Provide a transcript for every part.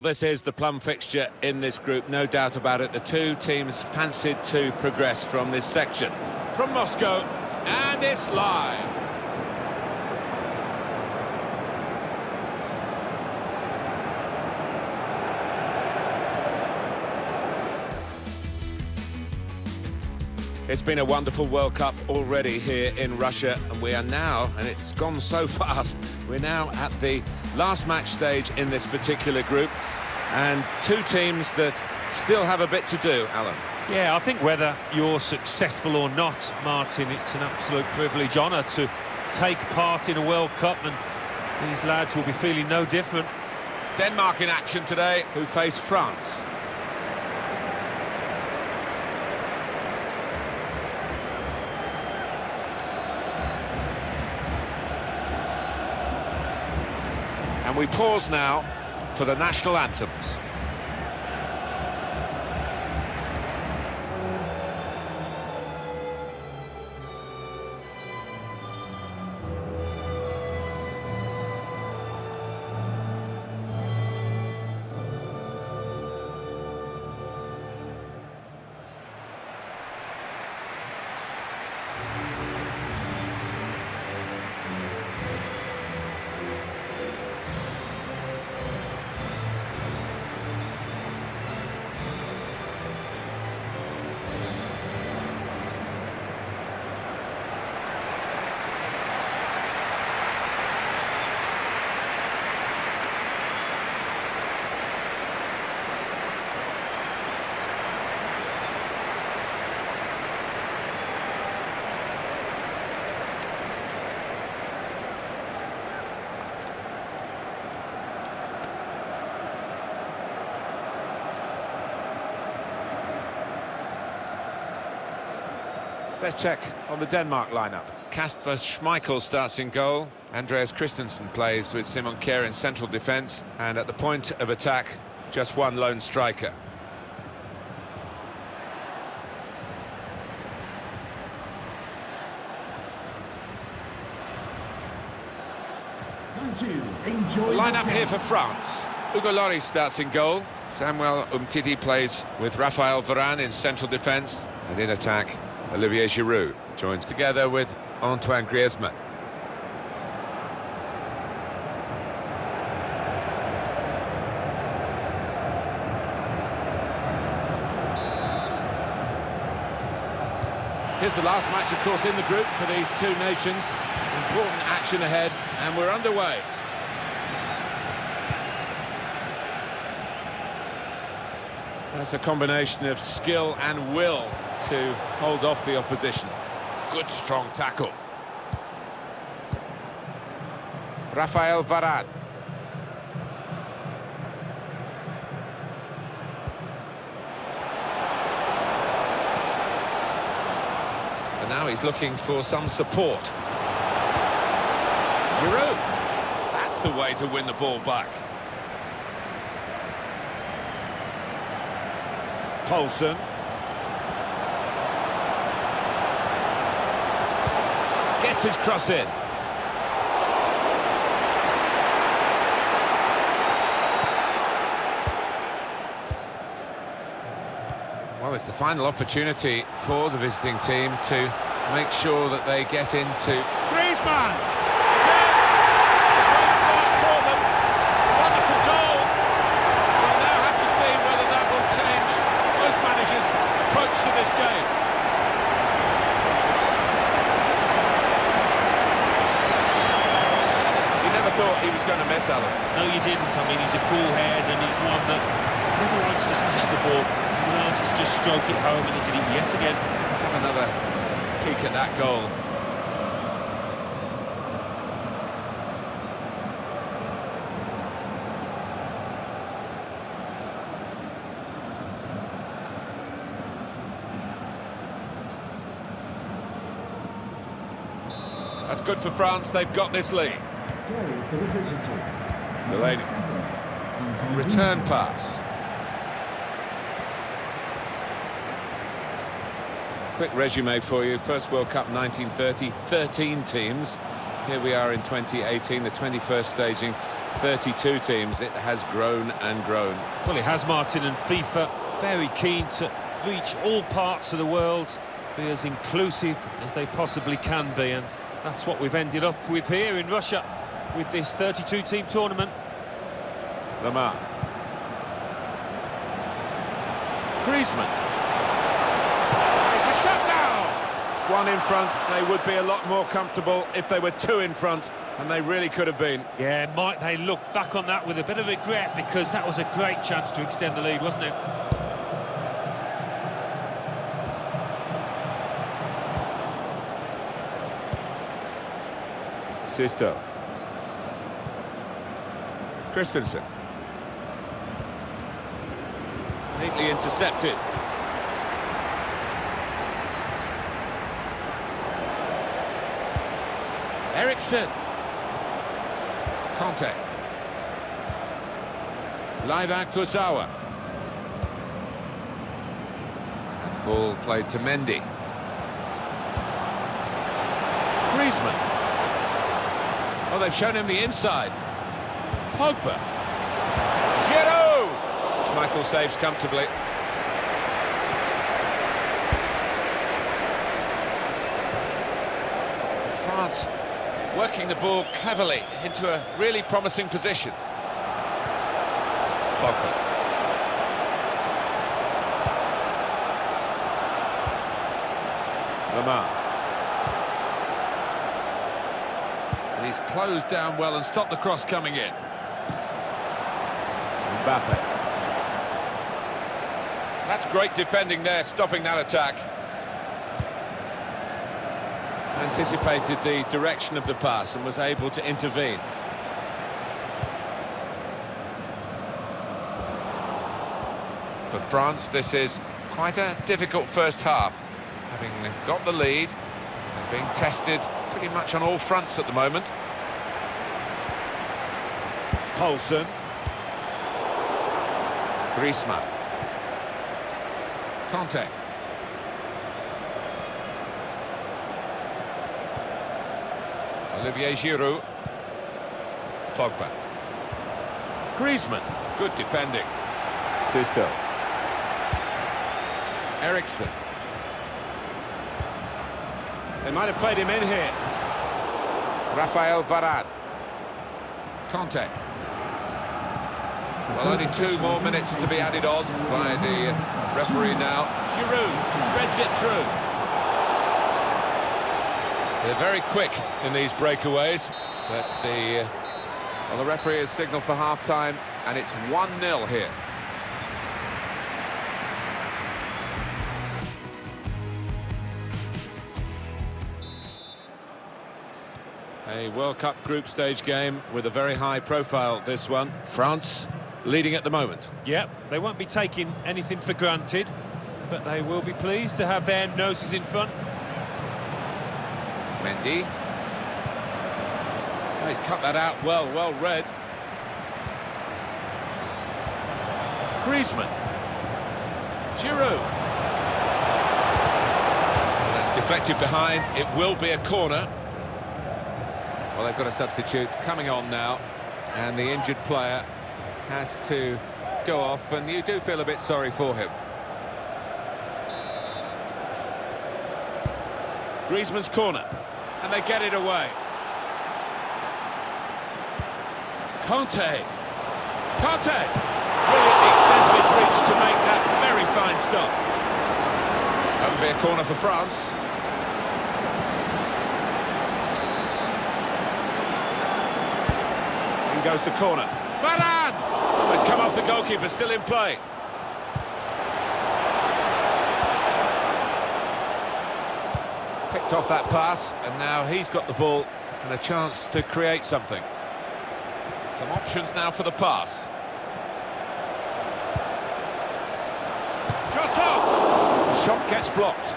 This is the plum fixture in this group, no doubt about it. The two teams fancied to progress from this section. From Moscow, and it's live. It's been a wonderful World Cup already here in Russia, and we are now, and it's gone so fast, we're now at the last match stage in this particular group, and two teams that still have a bit to do, Alan. Yeah, I think whether you're successful or not, Martin, it's an absolute privilege, honour to take part in a World Cup, and these lads will be feeling no different. Denmark in action today, who face France. We pause now for the national anthems. Let's check on the Denmark lineup. Kasper Schmeichel starts in goal. Andreas Christensen plays with Simon Kjær in central defence. And at the point of attack, just one lone striker. Thank you. Enjoy Lineup here for France. Hugo Lloris starts in goal. Samuel Umtiti plays with Raphael Varane in central defence. And in attack, Olivier Giroud joins together with Antoine Griezmann. Here's the last match, of course, in the group for these two nations. Important action ahead, and we're underway. That's a combination of skill and will to hold off the opposition. Good strong tackle. Raphael Varane. And now he's looking for some support. Giroud. That's the way to win the ball back. Poulsen. Gets his cross in. Well, it's the final opportunity for the visiting team to make sure that they get into... Griezmann! It's a great start for them. Wonderful goal. We'll now have to see whether that will change both managers' approach to this game. You never thought he was going to miss, Alan. No, you didn't. I mean, he's a cool head, and he's one that never likes to smash the ball. He loves to just stroke it home, and he did it yet again. Let's have another peek at that goal. That's good for France. They've got this lead. Goal for the visitors. Return pass. Quick resume for you. First World Cup 1930, 13 teams. Here we are in 2018, the 21st staging 32 teams, it has grown and grown. Well, it has, Martin, and FIFA very keen to reach all parts of the world, be as inclusive as they possibly can be, and that's what we've ended up with here in Russia with this 32-team tournament. Lemar. Griezmann. It's a shutdown! One in front, they would be a lot more comfortable if they were two in front, and they really could have been. Yeah, might they look back on that with a bit of regret, because that was a great chance to extend the lead, wasn't it? Sisto. Christensen. Neatly intercepted. Eriksen. Kanté. Layvin Kurzawa. Ball played to Mendy. Griezmann. Oh, they've shown him the inside. Pogba. Giroud! Schmeichel saves comfortably. France working the ball cleverly into a really promising position. Pogba. Lemar. And he's closed down well and stopped the cross coming in. Mbappe. That's great defending there, stopping that attack. Anticipated the direction of the pass and was able to intervene. For France, this is quite a difficult first half. Having got the lead and being tested pretty much on all fronts at the moment. Poulsen. Griezmann. Kanté. Olivier Giroud. Pogba. Griezmann. Good defending. Sisto. Eriksen. They might have played him in here. Raphael Varane. Kanté. Well, only two more minutes to be added on by the referee now. Giroud threads it through. They're very quick in these breakaways, but the, uh, well, the referee has signalled for half-time, and it's 1-0 here. A World Cup group stage game with a very high profile, this one. France leading at the moment. Yep, they won't be taking anything for granted, but they will be pleased to have their noses in front. Mendy. Oh, he's cut that out well, well read. Griezmann. Giroud. That's deflected behind. It will be a corner. Well, they've got a substitute coming on now, and the injured player has to go off, and you do feel a bit sorry for him. Griezmann's corner, and they get it away. Kanté. Kanté! Brilliantly extends his reach to make that very fine stop. That would be a corner for France. In goes the corner. Varane! Oh, it's come off the goalkeeper, still in play. Picked off that pass, and now he's got the ball and a chance to create something. Some options now for the pass. Shot up! The shot gets blocked.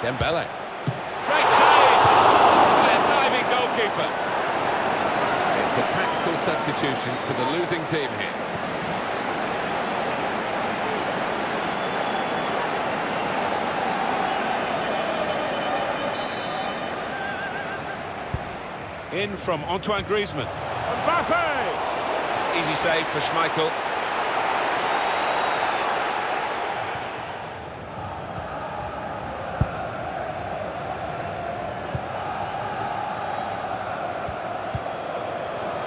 Dembele. Great save! By a diving goalkeeper. It's a tactical substitution for the losing team here. In from Antoine Griezmann. Mbappe! Easy save for Schmeichel.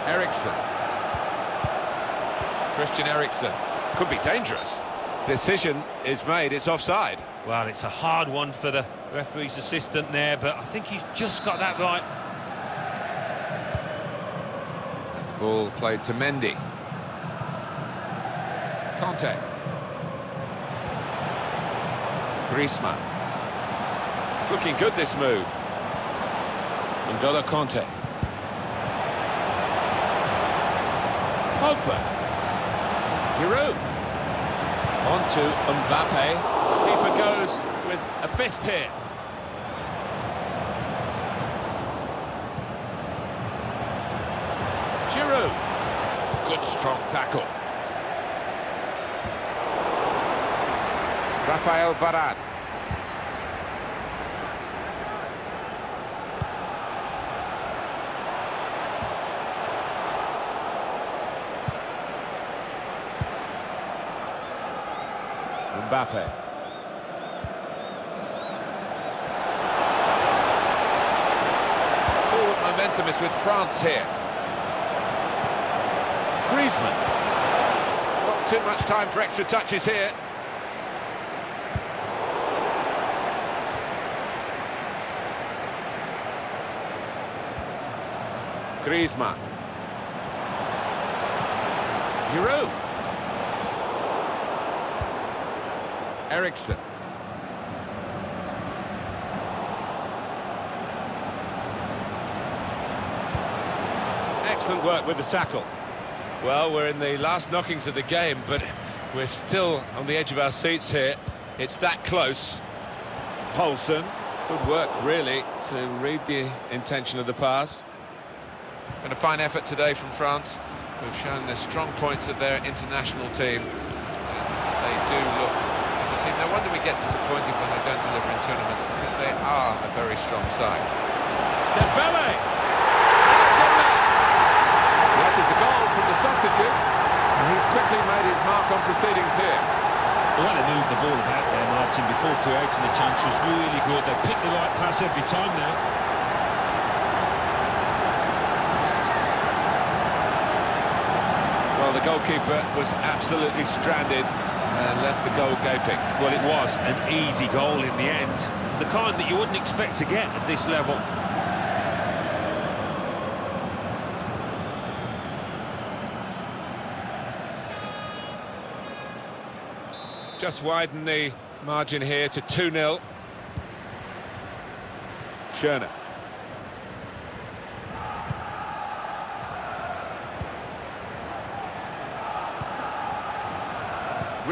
Eriksen. Christian Eriksen. Could be dangerous. Decision is made, it's offside. Well, it's a hard one for the referee's assistant there, but I think he's just got that right. Ball played to Mendy. Kanté. Griezmann. It's looking good, this move. N'Golo Kanté. Pogba. Giroud. On to Mbappe. Keeper goes with a fist here. Giroud. Good strong tackle. Raphael Varane. Mbappe. Forward momentum is with France here. Griezmann. Not too much time for extra touches here. Griezmann. Giroud. Eriksen. Excellent work with the tackle. Well, we're in the last knockings of the game, but we're still on the edge of our seats here. It's that close. Poulsen. Good work, really, to read the intention of the pass. And a fine effort today from France, who've shown the strong points of their international team. And they do look like a team. No wonder we get disappointed when they don't deliver in tournaments, because they are a very strong side. Dembele! It's in there! Yes, it's a goal from the substitute, and he's quickly made his mark on proceedings here. The way they moved the ball about there, Martin, before creating the chance was really good. They picked the right pass every time now. Well, the goalkeeper was absolutely stranded and left the goal gaping. Well, it was an easy goal in the end. The kind that you wouldn't expect to get at this level. Just widen the margin here to 2-0. Schöne.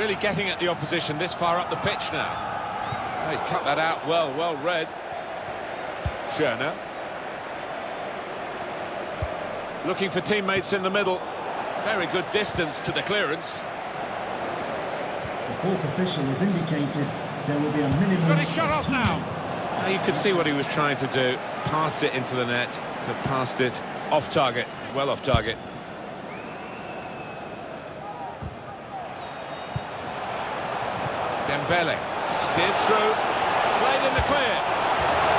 Really getting at the opposition this far up the pitch now. Oh, he's cut that out well, well read. Schöne. Looking for teammates in the middle. Very good distance to the clearance. The fourth official has indicated there will be a minimum. got his shot off now. Now you could see what he was trying to do. Passed it into the net, but passed it off target, well off target. Dembele, steered through, played in the clear.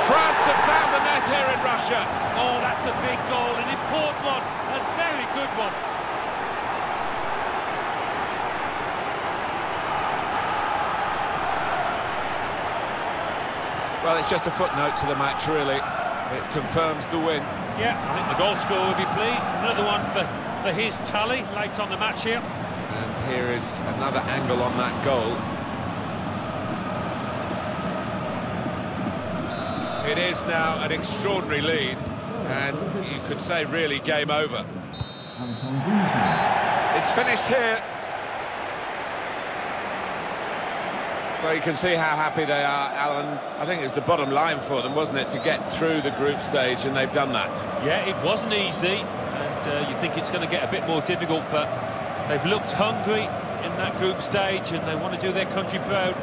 France have found the net here in Russia. Oh, that's a big goal, an important one, a very good one. Well, it's just a footnote to the match, really. It confirms the win. Yeah, I think the goal scorer will be pleased. Another one for, for his tally late on the match here. And here is another angle on that goal. It is now an extraordinary lead, and you could say really game over. It's finished here. Well, you can see how happy they are, Alan. I think it was the bottom line for them, wasn't it, to get through the group stage, and they've done that. Yeah, it wasn't easy, and uh, you think it's going to get a bit more difficult, but they've looked hungry in that group stage, and they want to do their country proud.